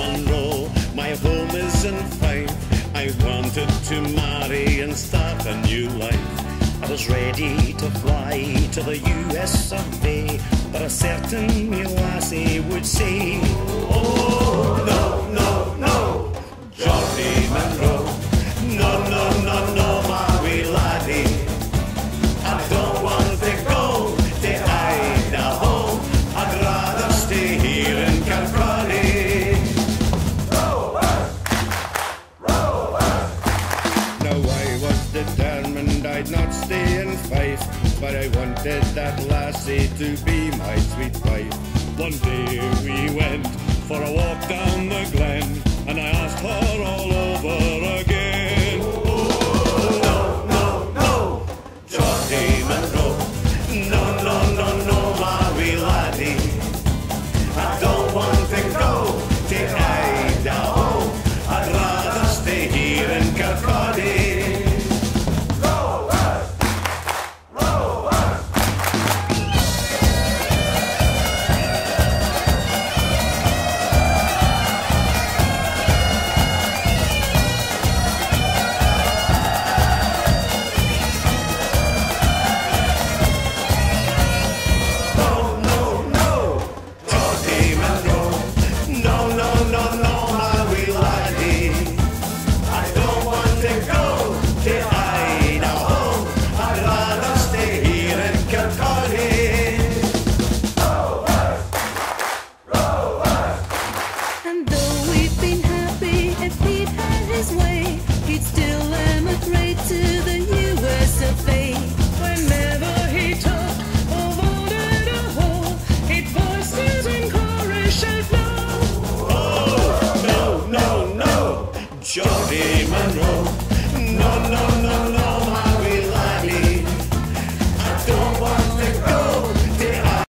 Monroe, my home is in Fife. I wanted to marry and start a new life. I was ready to fly to the US of A, but a certain lassie would say, Oh, no, I'd not stay in Fife, but I wanted that lassie to be my sweet wife. One day we went for a walk down the glen, and I asked her Jordi Monroe, No, no, no.